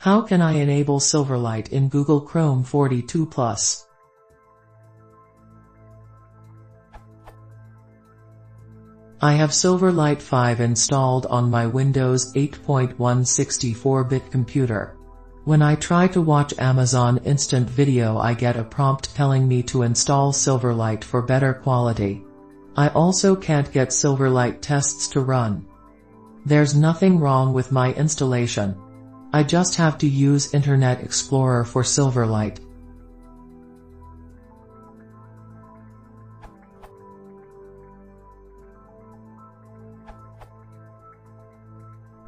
How can I enable Silverlight in Google Chrome 42 Plus? I have Silverlight 5 installed on my Windows 8.1 64-bit computer. When I try to watch Amazon Instant Video I get a prompt telling me to install Silverlight for better quality. I also can't get Silverlight tests to run. There's nothing wrong with my installation. I just have to use Internet Explorer for Silverlight.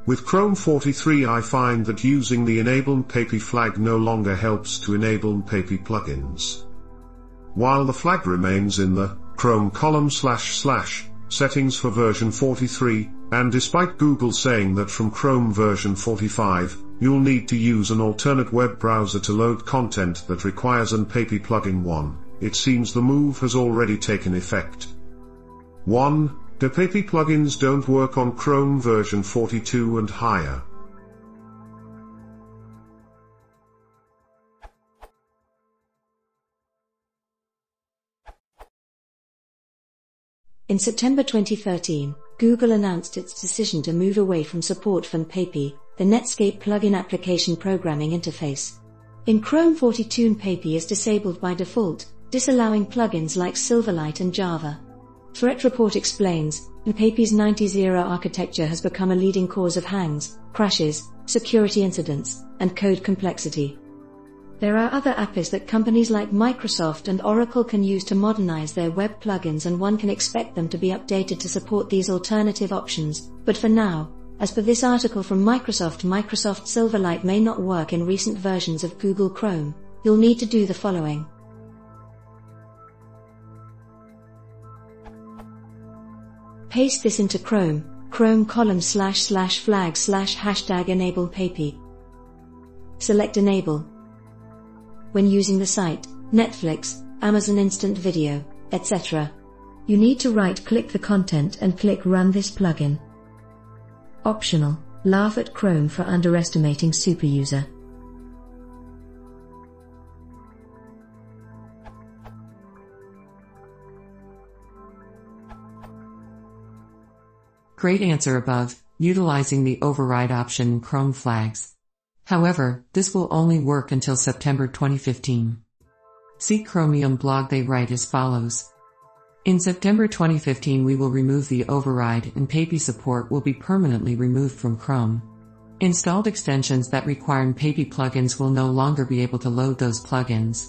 With Chrome 43 I find that using the Enable NPAPI flag no longer helps to enable NPAPI plugins. While the flag remains in the Chrome column slash slash settings for version 43, and despite Google saying that from Chrome version 45, you'll need to use an alternate web browser to load content that requires an NPAPI plugin 1, it seems the move has already taken effect. 1. NPAPI plugins don't work on Chrome version 42 and higher. In September 2013, Google announced its decision to move away from support for NPAPI, the Netscape plugin application programming interface. In Chrome 42 NPAPI is disabled by default, disallowing plugins like Silverlight and Java. Threat Report explains, NPAPI's 90s era architecture has become a leading cause of hangs, crashes, security incidents, and code complexity. There are other APIs that companies like Microsoft and Oracle can use to modernize their web plugins and one can expect them to be updated to support these alternative options, but for now, as per this article from Microsoft Microsoft Silverlight may not work in recent versions of Google Chrome, you'll need to do the following. Paste this into Chrome, Chrome column slash slash flag slash hashtag enable NPAPI. Select enable. When using the site, Netflix, Amazon Instant Video, etc. You need to right click the content and click run this plugin. Optional, laugh at Chrome for underestimating superuser. Great answer above, utilizing the override option in Chrome flags. However, this will only work until September 2015. See Chromium blog they write as follows. In September 2015 we will remove the override and NPAPI support will be permanently removed from Chrome. Installed extensions that require NPAPI plugins will no longer be able to load those plugins.